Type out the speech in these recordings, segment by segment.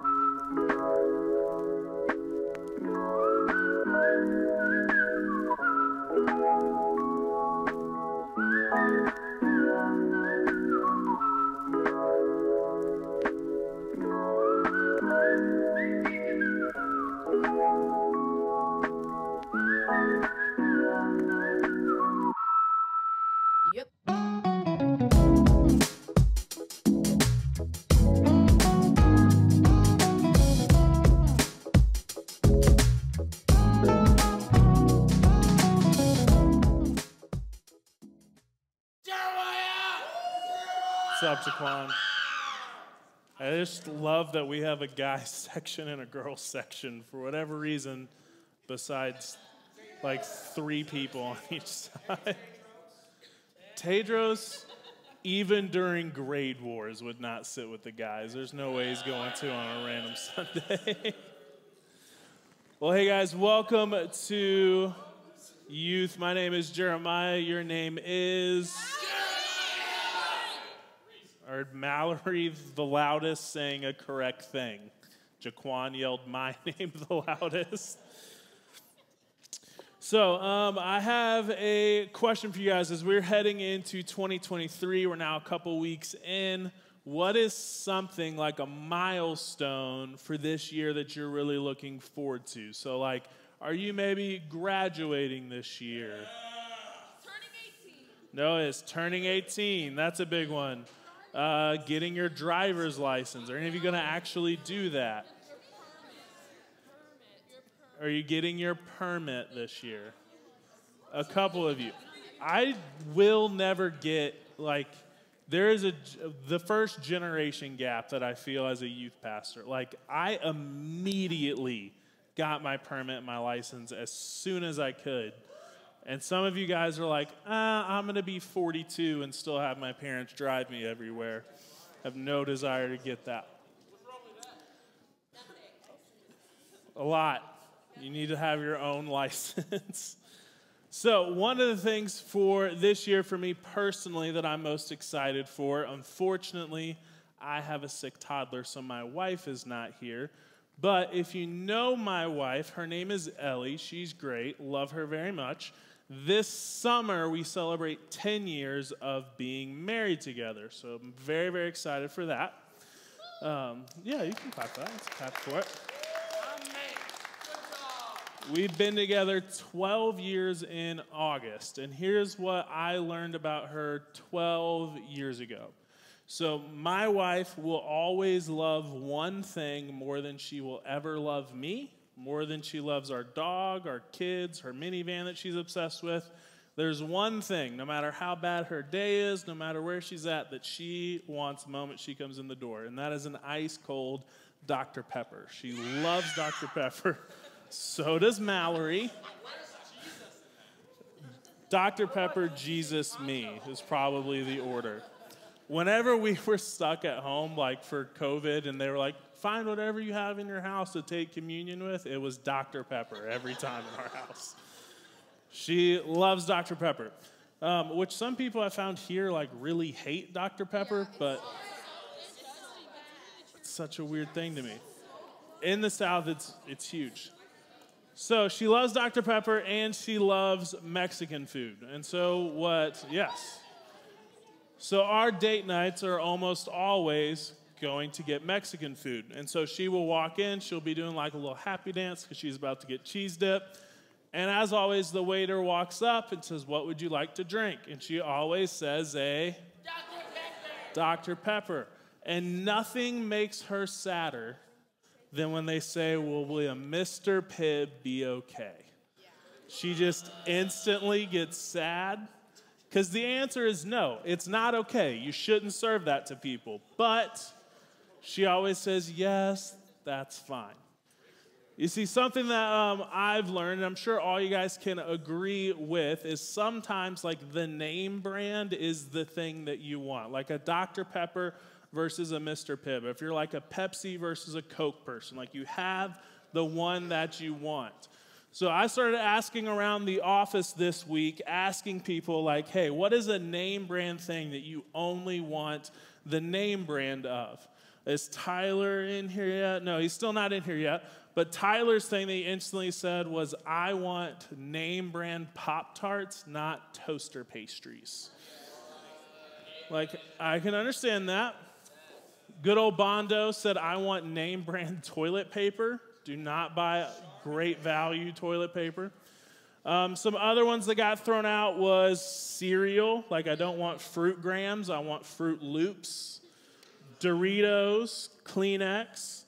Thank you. Jaquan? I just love that we have a guy section and a girl section for whatever reason, besides like three people on each side. Tedros, even during grade wars, would not sit with the guys. There's no way he's going to on a random Sunday. well, hey guys, welcome to youth. My name is Jeremiah. Your name is heard Mallory the loudest saying a correct thing. Jaquan yelled my name the loudest. So, um, I have a question for you guys as we're heading into 2023. We're now a couple weeks in. What is something like a milestone for this year that you're really looking forward to? So, like, are you maybe graduating this year? Turning 18. No, it's turning 18. That's a big one uh, getting your driver's license? Are any of you going to actually do that? Are you getting your permit this year? A couple of you. I will never get like there is a the first generation gap that I feel as a youth pastor. Like I immediately got my permit, my license as soon as I could. And some of you guys are like, ah, I'm going to be 42 and still have my parents drive me everywhere. I have no desire to get that. A lot. You need to have your own license. so, one of the things for this year for me personally that I'm most excited for, unfortunately, I have a sick toddler, so my wife is not here. But if you know my wife, her name is Ellie. She's great, love her very much. This summer, we celebrate 10 years of being married together. So I'm very, very excited for that. Um, yeah, you can clap that. Let's clap for it. We've been together 12 years in August, and here's what I learned about her 12 years ago. So, my wife will always love one thing more than she will ever love me, more than she loves our dog, our kids, her minivan that she's obsessed with. There's one thing, no matter how bad her day is, no matter where she's at, that she wants the moment she comes in the door, and that is an ice cold Dr. Pepper. She loves Dr. Pepper. So does Mallory. Dr. Pepper, Jesus, me is probably the order. Whenever we were stuck at home, like for COVID, and they were like, find whatever you have in your house to take communion with. It was Dr. Pepper every time in our house. She loves Dr. Pepper, um, which some people I found here like really hate Dr. Pepper, but it's such a weird thing to me. In the South, it's, it's huge. So she loves Dr. Pepper and she loves Mexican food. And so, what, yes. So, our date nights are almost always going to get Mexican food. And so she will walk in, she'll be doing like a little happy dance because she's about to get cheese dip. And as always, the waiter walks up and says, What would you like to drink? And she always says, A Dr. Pepper. Dr. Pepper. And nothing makes her sadder than when they say, Well, will a uh, Mr. Pibb be okay? She just instantly gets sad because the answer is no, it's not okay. You shouldn't serve that to people. But she always says, Yes, that's fine. You see, something that um, I've learned, and I'm sure all you guys can agree with, is sometimes like the name brand is the thing that you want. Like a Dr. Pepper versus a Mr. Pibb. If you're like a Pepsi versus a Coke person, like you have the one that you want. So I started asking around the office this week, asking people, like, hey, what is a name brand thing that you only want the name brand of? Is Tyler in here yet? No, he's still not in here yet. But Tyler's thing that he instantly said was, I want name brand Pop Tarts, not toaster pastries. Like, I can understand that. Good old Bondo said, I want name brand toilet paper. Do not buy great value toilet paper. Um, some other ones that got thrown out was cereal. Like, I don't want fruit grams, I want Froot Loops. Doritos, Kleenex,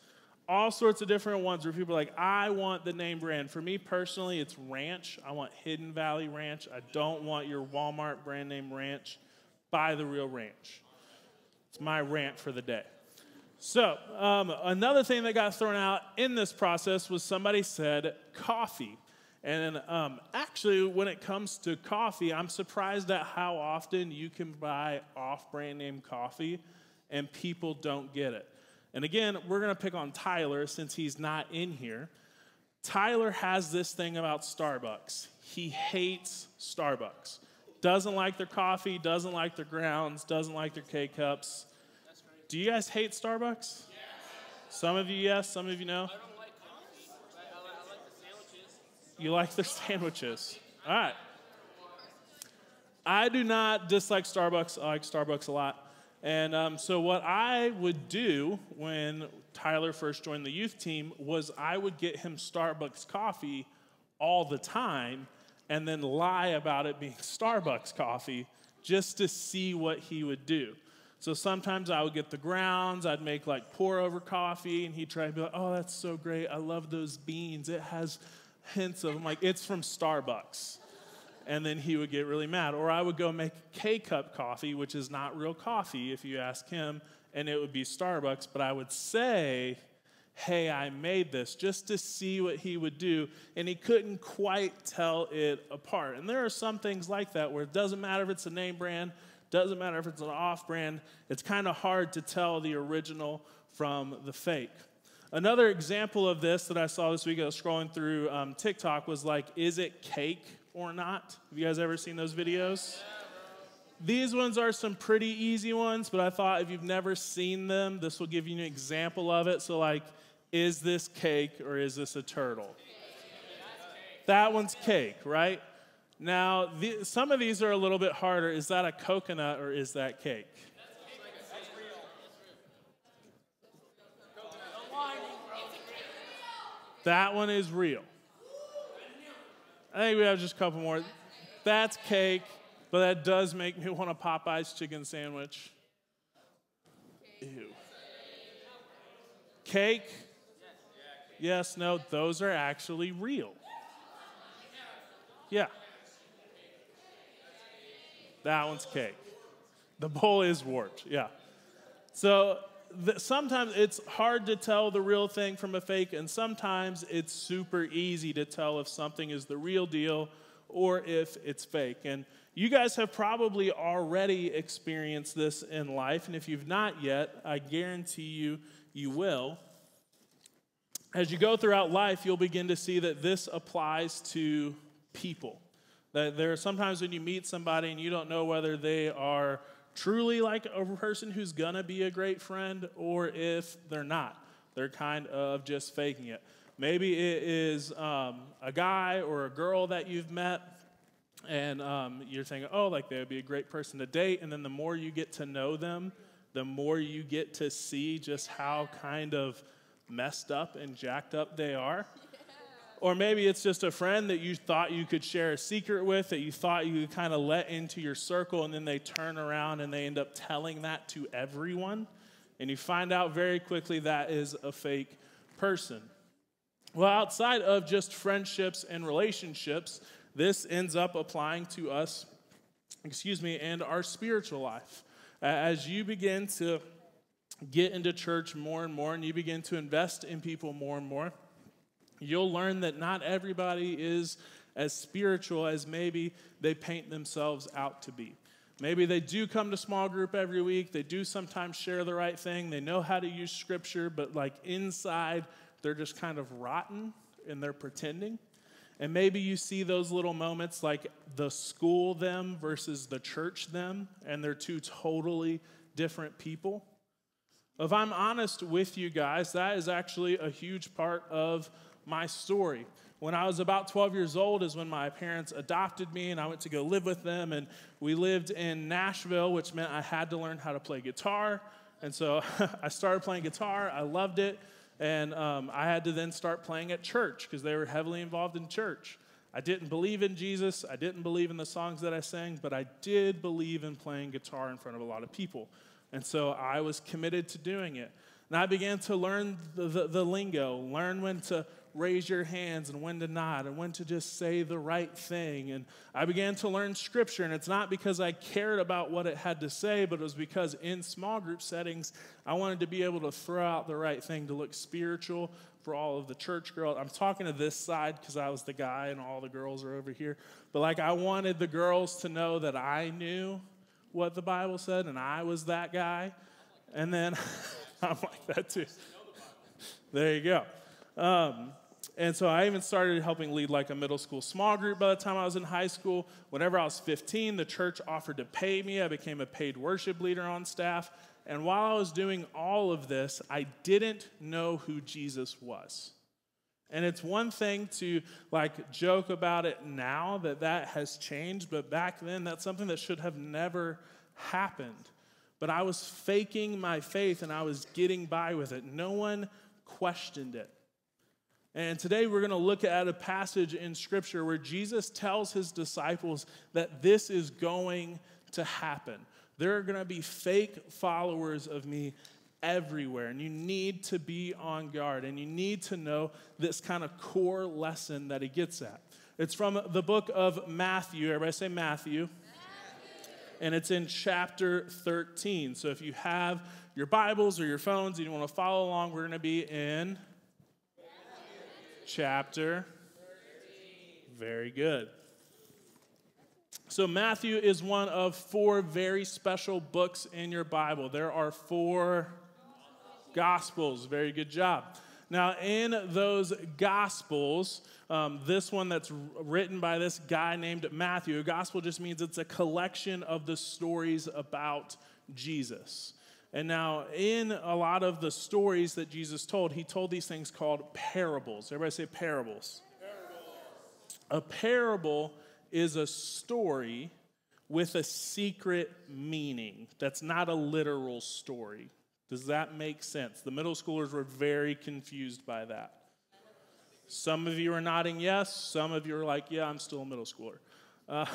all sorts of different ones where people are like, I want the name brand. For me personally, it's ranch. I want Hidden Valley Ranch. I don't want your Walmart brand name ranch. Buy the real ranch. It's my rant for the day. So, um, another thing that got thrown out in this process was somebody said coffee. And um, actually, when it comes to coffee, I'm surprised at how often you can buy off brand name coffee and people don't get it. And again, we're going to pick on Tyler since he's not in here. Tyler has this thing about Starbucks. He hates Starbucks. Doesn't like their coffee, doesn't like their grounds, doesn't like their K cups. Do you guys hate Starbucks? Yes. Some of you, yes. Some of you, no. I don't like coffee, but I, I like the sandwiches. You like their sandwiches. All right. I do not dislike Starbucks. I like Starbucks a lot. And um, so, what I would do when Tyler first joined the youth team was I would get him Starbucks coffee all the time and then lie about it being Starbucks coffee just to see what he would do. So sometimes I would get the grounds, I'd make like pour over coffee, and he'd try to be like, oh, that's so great. I love those beans. It has hints of, I'm like, it's from Starbucks and then he would get really mad. Or I would go make K cup coffee, which is not real coffee if you ask him, and it would be Starbucks, but I would say, Hey, I made this just to see what he would do, and he couldn't quite tell it apart. And there are some things like that where it doesn't matter if it's a name brand, doesn't matter if it's an off brand, it's kind of hard to tell the original from the fake. Another example of this that I saw this week, I was scrolling through um, TikTok, was like, is it cake or not. Have you guys ever seen those videos? These ones are some pretty easy ones, but I thought if you've never seen them, this will give you an example of it. So, like, is this cake or is this a turtle? That one's cake, right? Now, the, some of these are a little bit harder. Is that a coconut or is that cake? That one is real. I think we have just a couple more. That's cake, but that does make me want a Popeye's chicken sandwich. Ew. Cake? Yes, no, those are actually real. Yeah. That one's cake. The bowl is warped, yeah. So sometimes it's hard to tell the real thing from a fake, and sometimes it's super easy to tell if something is the real deal or if it's fake. And you guys have probably already experienced this in life, and if you've not yet, I guarantee you, you will. As you go throughout life, you'll begin to see that this applies to people. That there are sometimes when you meet somebody and you don't know whether they are truly like a person who's gonna be a great friend or if they're not. They're kind of just faking it. Maybe it is um, a guy or a girl that you've met and um, you're thinking, oh, like they would be a great person to date. And then the more you get to know them, the more you get to see just how kind of messed up and jacked up they are. Or maybe it's just a friend that you thought you could share a secret with, that you thought you could kind of let into your circle, and then they turn around and they end up telling that to everyone. And you find out very quickly that is a fake person. Well, outside of just friendships and relationships, this ends up applying to us, excuse me, and our spiritual life. As you begin to get into church more and more, and you begin to invest in people more and more, you'll learn that not everybody is as spiritual as maybe they paint themselves out to be. Maybe they do come to small group every week, they do sometimes share the right thing, they know how to use scripture, but like inside, they're just kind of rotten and they're pretending. And maybe you see those little moments like the school them versus the church them, and they're two totally different people. If I'm honest with you guys, that is actually a huge part of my story. When I was about 12 years old, is when my parents adopted me, and I went to go live with them. And we lived in Nashville, which meant I had to learn how to play guitar. And so I started playing guitar. I loved it. And um, I had to then start playing at church because they were heavily involved in church. I didn't believe in Jesus. I didn't believe in the songs that I sang, but I did believe in playing guitar in front of a lot of people. And so I was committed to doing it. And I began to learn the, the, the lingo, learn when to raise your hands and when to nod and when to just say the right thing. And I began to learn scripture. And it's not because I cared about what it had to say, but it was because in small group settings, I wanted to be able to throw out the right thing to look spiritual for all of the church girls. I'm talking to this side because I was the guy and all the girls are over here. But like, I wanted the girls to know that I knew what the Bible said and I was that guy. And then I'm like that too. There you go. Um, and so I even started helping lead like a middle school small group by the time I was in high school. Whenever I was 15, the church offered to pay me. I became a paid worship leader on staff. And while I was doing all of this, I didn't know who Jesus was. And it's one thing to like joke about it now that that has changed, but back then that's something that should have never happened. But I was faking my faith and I was getting by with it. No one questioned it. And today we're going to look at a passage in Scripture where Jesus tells his disciples that this is going to happen. There are going to be fake followers of me everywhere, and you need to be on guard, and you need to know this kind of core lesson that he gets at. It's from the book of Matthew. Everybody say Matthew. Matthew. And it's in chapter 13. So if you have your Bibles or your phones and you want to follow along, we're going to be in chapter. Very good. So, Matthew is one of four very special books in your Bible. There are four Gospels. Very good job. Now, in those Gospels, um, this one that's written by this guy named Matthew, a gospel just means it's a collection of the stories about Jesus. And now, in a lot of the stories that Jesus told, he told these things called parables. Everybody say parables. parables. A parable is a story with a secret meaning that's not a literal story. Does that make sense? The middle schoolers were very confused by that. Some of you are nodding yes, some of you are like, yeah, I'm still a middle schooler. Uh,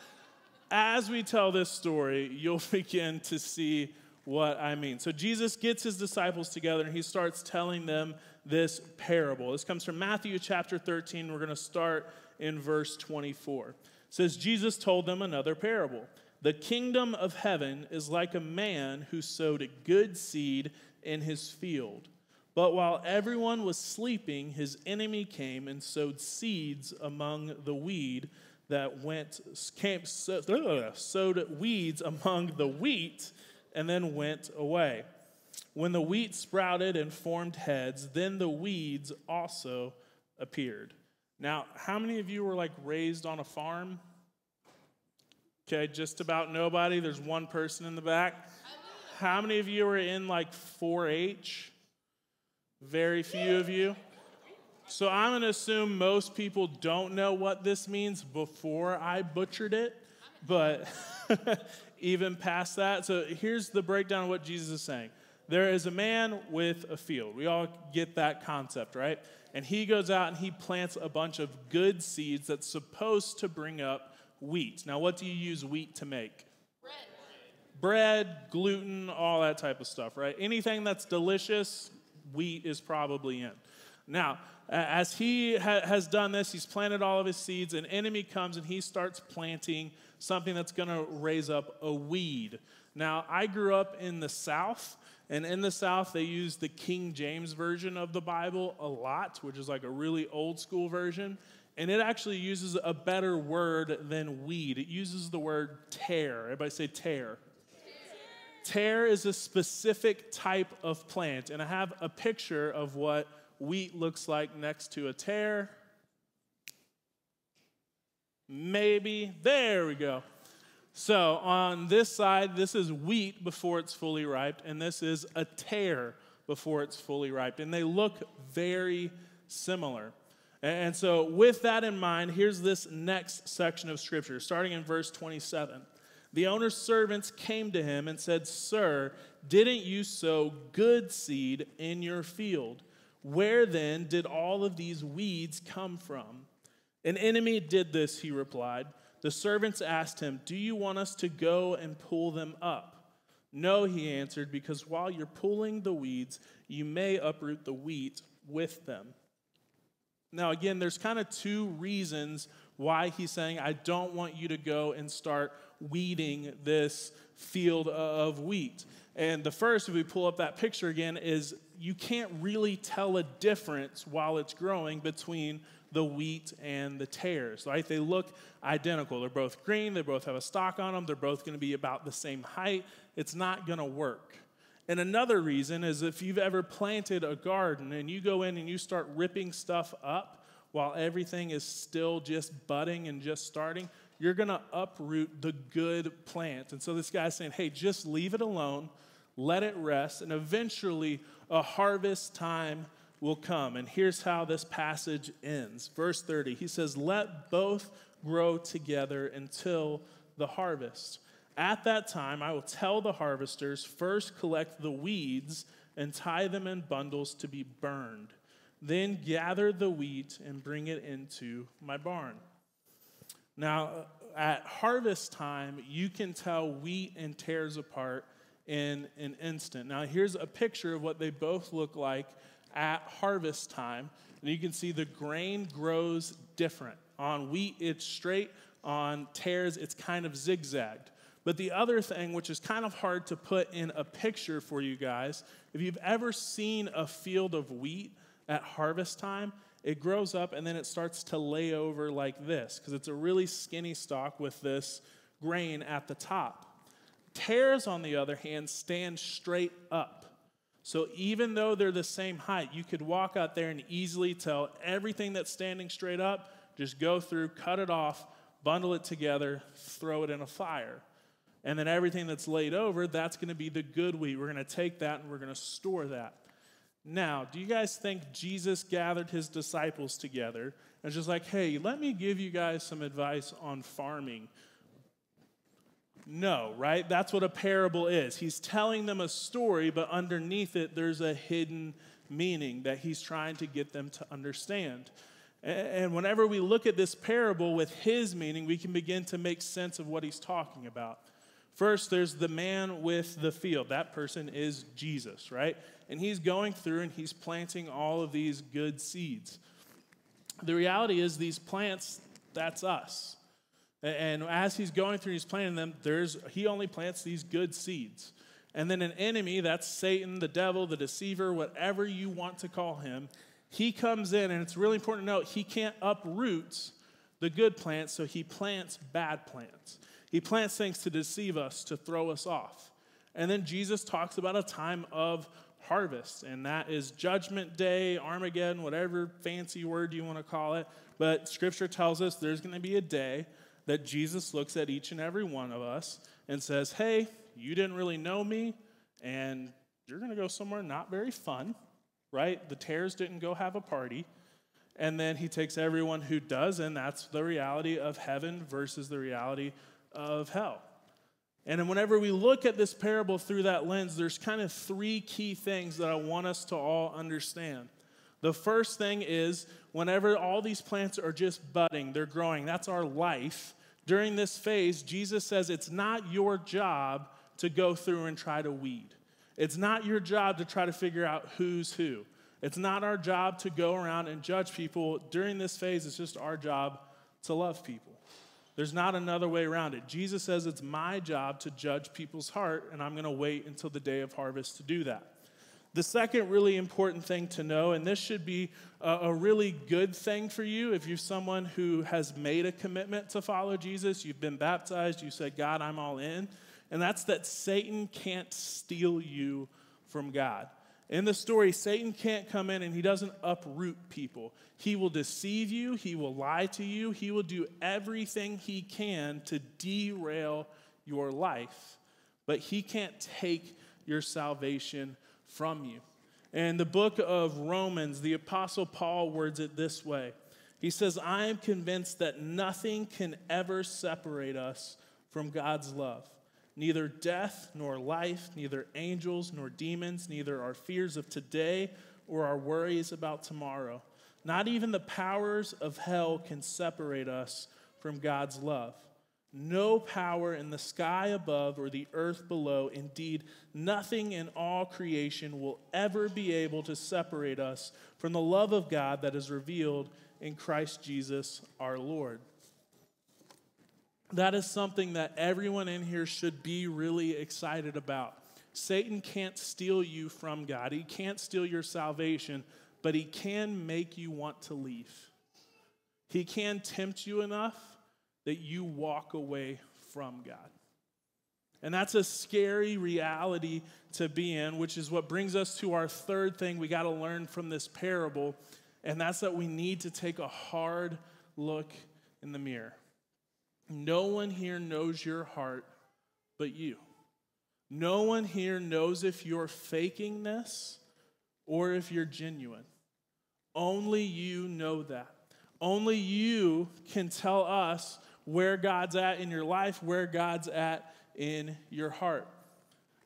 as we tell this story, you'll begin to see what I mean. So Jesus gets his disciples together and he starts telling them this parable. This comes from Matthew chapter 13. We're going to start in verse 24. It says, Jesus told them another parable. The kingdom of heaven is like a man who sowed a good seed in his field. But while everyone was sleeping, his enemy came and sowed seeds among the weed that went, sowed weeds among the wheat and then went away. When the wheat sprouted and formed heads, then the weeds also appeared. Now, how many of you were like raised on a farm? Okay, just about nobody. There's one person in the back. How many of you were in like 4 H? Very few of you. So I'm going to assume most people don't know what this means before I butchered it, but even past that. So here's the breakdown of what Jesus is saying. There is a man with a field. We all get that concept, right? And he goes out and he plants a bunch of good seeds that's supposed to bring up wheat. Now, what do you use wheat to make? Bread. Bread, gluten, all that type of stuff, right? Anything that's delicious, wheat is probably in. Now, as he ha- has done this, he's planted all of his seeds. An enemy comes and he starts planting something that's going to raise up a weed. Now, I grew up in the South, and in the South, they use the King James Version of the Bible a lot, which is like a really old school version. And it actually uses a better word than weed. It uses the word tare. Everybody say tare. Tear is a specific type of plant. And I have a picture of what wheat looks like next to a tare. Maybe. There we go. So on this side, this is wheat before it's fully ripe, and this is a tare before it's fully ripe. And they look very similar. And so, with that in mind, here's this next section of scripture, starting in verse 27. The owner's servants came to him and said, Sir, didn't you sow good seed in your field? Where then did all of these weeds come from? An enemy did this, he replied. The servants asked him, Do you want us to go and pull them up? No, he answered, because while you're pulling the weeds, you may uproot the wheat with them. Now, again, there's kind of two reasons why he's saying, I don't want you to go and start weeding this field of wheat. And the first, if we pull up that picture again, is you can't really tell a difference while it's growing between the wheat and the tares, right? They look identical. They're both green, they both have a stalk on them, they're both going to be about the same height. It's not going to work. And another reason is if you've ever planted a garden and you go in and you start ripping stuff up while everything is still just budding and just starting, you're going to uproot the good plant. And so this guy's saying, hey, just leave it alone, let it rest, and eventually a harvest time will come. And here's how this passage ends. Verse 30, he says, Let both grow together until the harvest. At that time, I will tell the harvesters first collect the weeds and tie them in bundles to be burned. Then gather the wheat and bring it into my barn. Now, at harvest time, you can tell wheat and tares apart in an instant. Now, here's a picture of what they both look like at harvest time. And you can see the grain grows different. On wheat, it's straight. On tares, it's kind of zigzagged. But the other thing, which is kind of hard to put in a picture for you guys, if you've ever seen a field of wheat at harvest time, it grows up and then it starts to lay over like this because it's a really skinny stalk with this grain at the top. Tares, on the other hand, stand straight up. So even though they're the same height, you could walk out there and easily tell everything that's standing straight up, just go through, cut it off, bundle it together, throw it in a fire. And then everything that's laid over, that's going to be the good wheat. We're going to take that and we're going to store that. Now, do you guys think Jesus gathered his disciples together and just like, hey, let me give you guys some advice on farming? No, right? That's what a parable is. He's telling them a story, but underneath it, there's a hidden meaning that he's trying to get them to understand. And whenever we look at this parable with his meaning, we can begin to make sense of what he's talking about. First, there's the man with the field. That person is Jesus, right? And he's going through and he's planting all of these good seeds. The reality is, these plants, that's us. And as he's going through, he's planting them, there's, he only plants these good seeds. And then an enemy, that's Satan, the devil, the deceiver, whatever you want to call him, he comes in, and it's really important to note he can't uproot the good plants, so he plants bad plants. He plants things to deceive us, to throw us off. And then Jesus talks about a time of harvest, and that is Judgment Day, Armageddon, whatever fancy word you want to call it. But Scripture tells us there's going to be a day that Jesus looks at each and every one of us and says, Hey, you didn't really know me, and you're going to go somewhere not very fun, right? The tares didn't go have a party. And then he takes everyone who does, and that's the reality of heaven versus the reality of hell. And whenever we look at this parable through that lens, there's kind of three key things that I want us to all understand. The first thing is whenever all these plants are just budding, they're growing, that's our life during this phase, Jesus says it's not your job to go through and try to weed. It's not your job to try to figure out who's who. It's not our job to go around and judge people. During this phase, it's just our job to love people. There's not another way around it. Jesus says it's my job to judge people's heart, and I'm going to wait until the day of harvest to do that. The second really important thing to know, and this should be a, really good thing for you if you're someone who has made a commitment to follow Jesus, you've been baptized, you said, God, I'm all in, and that's that Satan can't steal you from God. In the story, Satan can't come in and he doesn't uproot people. He will deceive you, he will lie to you, he will do everything he can to derail your life, but he can't take your salvation from you. And the book of Romans, the Apostle Paul words it this way He says, I am convinced that nothing can ever separate us from God's love neither death nor life, neither angels nor demons, neither our fears of today or our worries about tomorrow. Not even the powers of hell can separate us from God's love. No power in the sky above or the earth below, indeed, nothing in all creation will ever be able to separate us from the love of God that is revealed in Christ Jesus our Lord. That is something that everyone in here should be really excited about. Satan can't steal you from God, he can't steal your salvation, but he can make you want to leave. He can tempt you enough that you walk away from God. And that's a scary reality to be in, which is what brings us to our third thing we got to learn from this parable, and that's that we need to take a hard look in the mirror. No one here knows your heart but you. No one here knows if you're faking this or if you're genuine. Only you know that. Only you can tell us where God's at in your life, where God's at in your heart.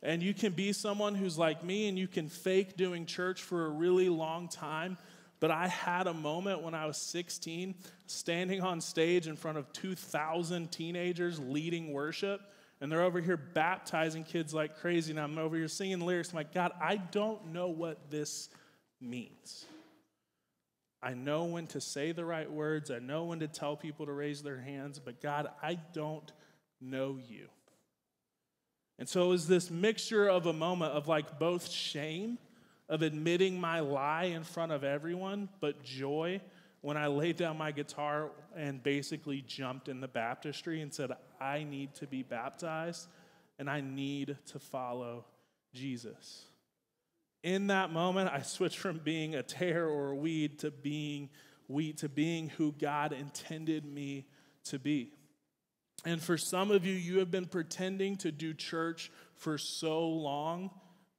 And you can be someone who's like me and you can fake doing church for a really long time but I had a moment when I was 16 standing on stage in front of 2,000 teenagers leading worship, and they're over here baptizing kids like crazy, and I'm over here singing lyrics. I'm like, God, I don't know what this means. I know when to say the right words, I know when to tell people to raise their hands, but God, I don't know you. And so it was this mixture of a moment of like both shame of admitting my lie in front of everyone, but joy when I laid down my guitar and basically jumped in the baptistry and said, I need to be baptized and I need to follow Jesus. In that moment, I switched from being a tare or a weed to being wheat, to being who God intended me to be. And for some of you, you have been pretending to do church for so long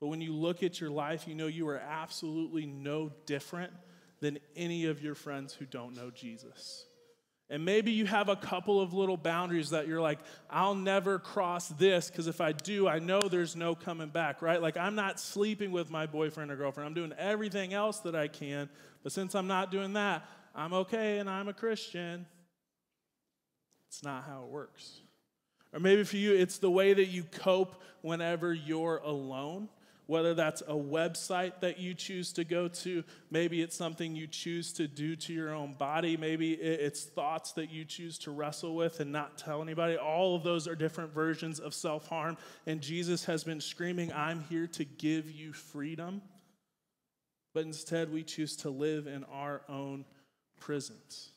but when you look at your life, you know you are absolutely no different than any of your friends who don't know Jesus. And maybe you have a couple of little boundaries that you're like, I'll never cross this because if I do, I know there's no coming back, right? Like, I'm not sleeping with my boyfriend or girlfriend. I'm doing everything else that I can. But since I'm not doing that, I'm okay and I'm a Christian. It's not how it works. Or maybe for you, it's the way that you cope whenever you're alone whether that's a website that you choose to go to, maybe it's something you choose to do to your own body, maybe it's thoughts that you choose to wrestle with and not tell anybody. All of those are different versions of self harm. And Jesus has been screaming, I'm here to give you freedom. But instead, we choose to live in our own prisons.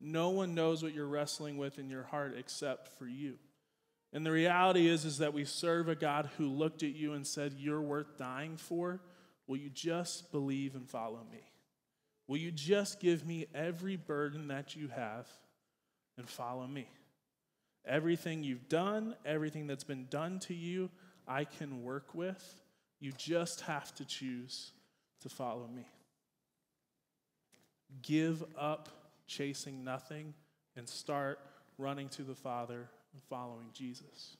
No one knows what you're wrestling with in your heart except for you. And the reality is, is that we serve a God who looked at you and said, You're worth dying for. Will you just believe and follow me? Will you just give me every burden that you have and follow me? Everything you've done, everything that's been done to you, I can work with. You just have to choose to follow me. Give up chasing nothing and start running to the Father and following Jesus.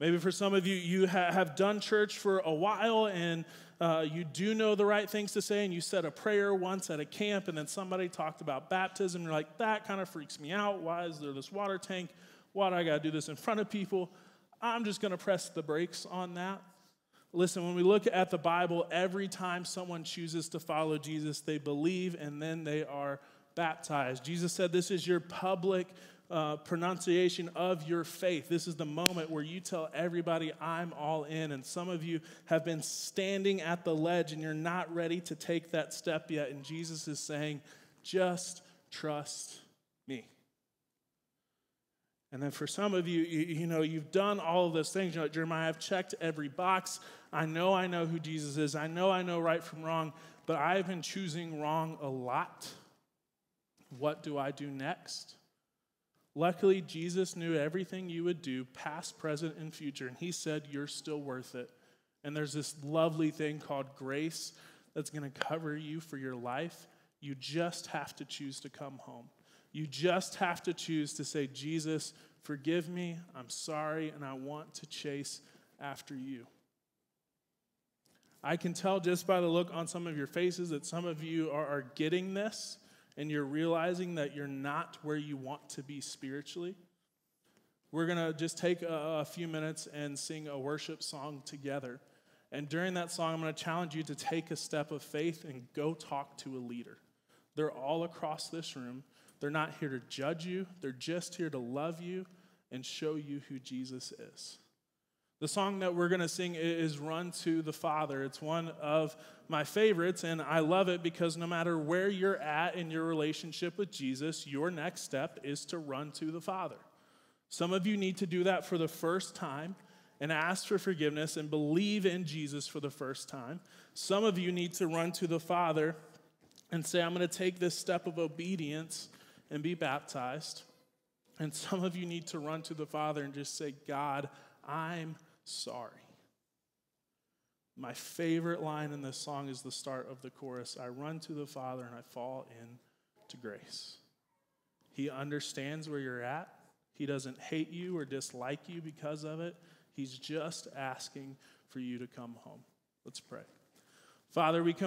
Maybe for some of you, you ha- have done church for a while and uh, you do know the right things to say, and you said a prayer once at a camp, and then somebody talked about baptism. You're like, that kind of freaks me out. Why is there this water tank? Why do I got to do this in front of people? I'm just going to press the brakes on that. Listen, when we look at the Bible, every time someone chooses to follow Jesus, they believe and then they are baptized. Jesus said, This is your public uh, pronunciation of your faith. This is the moment where you tell everybody, I'm all in. And some of you have been standing at the ledge and you're not ready to take that step yet. And Jesus is saying, just trust me. And then for some of you, you, you know, you've done all of those things. You know, Jeremiah, I've checked every box. I know I know who Jesus is. I know I know right from wrong, but I've been choosing wrong a lot. What do I do next? Luckily, Jesus knew everything you would do, past, present, and future, and he said, You're still worth it. And there's this lovely thing called grace that's going to cover you for your life. You just have to choose to come home. You just have to choose to say, Jesus, forgive me, I'm sorry, and I want to chase after you. I can tell just by the look on some of your faces that some of you are, are getting this and you're realizing that you're not where you want to be spiritually. We're going to just take a, a few minutes and sing a worship song together. And during that song, I'm going to challenge you to take a step of faith and go talk to a leader. They're all across this room. They're not here to judge you, they're just here to love you and show you who Jesus is. The song that we're going to sing is Run to the Father. It's one of my favorites, and I love it because no matter where you're at in your relationship with Jesus, your next step is to run to the Father. Some of you need to do that for the first time and ask for forgiveness and believe in Jesus for the first time. Some of you need to run to the Father and say, I'm going to take this step of obedience and be baptized. And some of you need to run to the Father and just say, God, I'm sorry. My favorite line in this song is the start of the chorus I run to the Father and I fall into grace. He understands where you're at. He doesn't hate you or dislike you because of it. He's just asking for you to come home. Let's pray. Father, we come.